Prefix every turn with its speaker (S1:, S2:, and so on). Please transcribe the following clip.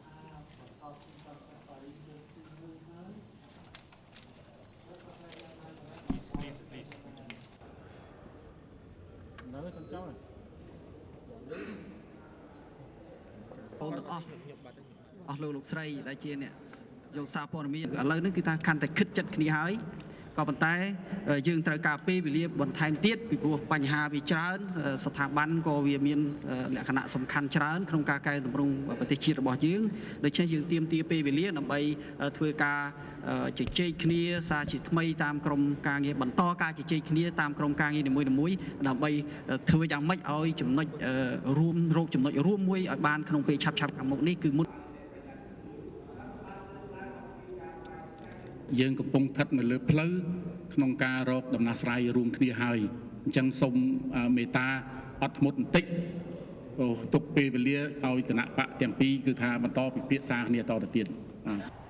S1: ថាបន្តបន្តបន្តយើងទីមួយហើយ
S2: please please
S3: នៅក្នុងចោល
S4: បងទាំងអស់អស់លោកលោកស្រីដែលជាអ្នកយកសារព័ត៌មានឥឡូវនេះគឺថាកាន់តែខិតចិត្តគ្នាហើយ ក៏ប៉ុន្តែ យើងត្រូវការពេលវេលាបន្ថែមទៀតពីព្រោះបញ្ហាវាច្រើន ស្ថាប័នក៏វាមានលក្ខណៈសំខាន់ច្រើនក្នុងការកែតម្រង់ប្រទេសជាតិរបស់យើងដូច្នេះយើងទាមទារពេលវេលាដើម្បីធ្វើការជជែកគ្នាសារជាថ្មីតាមក្រមការងារបន្តការជជែកគ្នាតាមក្រមការងារនីមួយៗដើម្បីធ្វើយ៉ាងម៉េចឲ្យចំណុចរួមរោគចំណុចរួមមួយឲ្យបានក្នុងពេលឆាប់ៗខាងមុខនេះគឺមុន
S5: យើងកំពុងស្ថិតនៅលើផ្លូវក្នុងការរកដំណោះស្រាយរួមគ្នាហើយអញ្ចឹងសូមមេត្តាអត់ធ្មត់បន្តិចអូទុកពេលវេលាឲ្យគណៈបកទាំងពីរគឺថាបន្តពិភាក្សាគ្នាតទៅទៀតបាទ